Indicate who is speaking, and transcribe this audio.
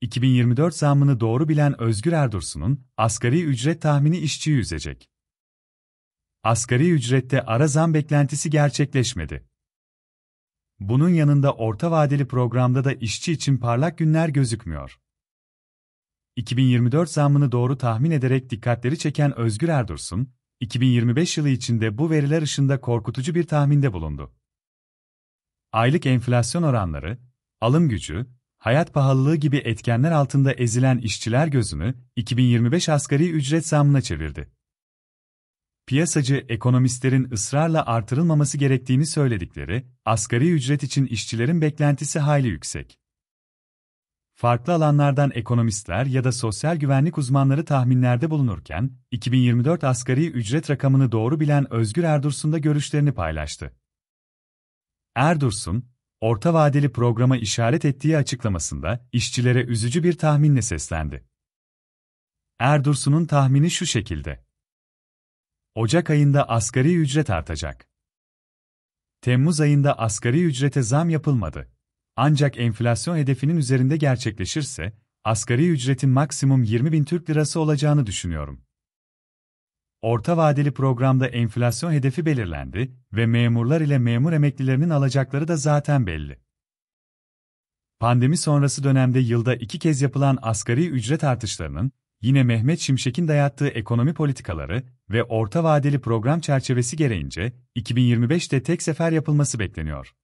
Speaker 1: 2024 zammını doğru bilen Özgür Erdursun'un asgari ücret tahmini işçiyi üzecek. Asgari ücrette ara zam beklentisi gerçekleşmedi. Bunun yanında orta vadeli programda da işçi için parlak günler gözükmüyor. 2024 zammını doğru tahmin ederek dikkatleri çeken Özgür Erdursun, 2025 yılı içinde bu veriler ışığında korkutucu bir tahminde bulundu. Aylık enflasyon oranları, alım gücü, hayat pahalılığı gibi etkenler altında ezilen işçiler gözünü 2025 asgari ücret zammına çevirdi. Piyasacı ekonomistlerin ısrarla artırılmaması gerektiğini söyledikleri, asgari ücret için işçilerin beklentisi hayli yüksek. Farklı alanlardan ekonomistler ya da sosyal güvenlik uzmanları tahminlerde bulunurken, 2024 asgari ücret rakamını doğru bilen Özgür Erdursun da görüşlerini paylaştı. Erdursun, orta vadeli programa işaret ettiği açıklamasında işçilere üzücü bir tahminle seslendi. Erdursun'un tahmini şu şekilde. Ocak ayında asgari ücret artacak. Temmuz ayında asgari ücrete zam yapılmadı. Ancak enflasyon hedefinin üzerinde gerçekleşirse, asgari ücretin maksimum 20 bin Türk lirası olacağını düşünüyorum. Orta vadeli programda enflasyon hedefi belirlendi ve memurlar ile memur emeklilerinin alacakları da zaten belli. Pandemi sonrası dönemde yılda iki kez yapılan asgari ücret artışlarının, yine Mehmet Şimşek'in dayattığı ekonomi politikaları ve orta vadeli program çerçevesi gereğince 2025'te tek sefer yapılması bekleniyor.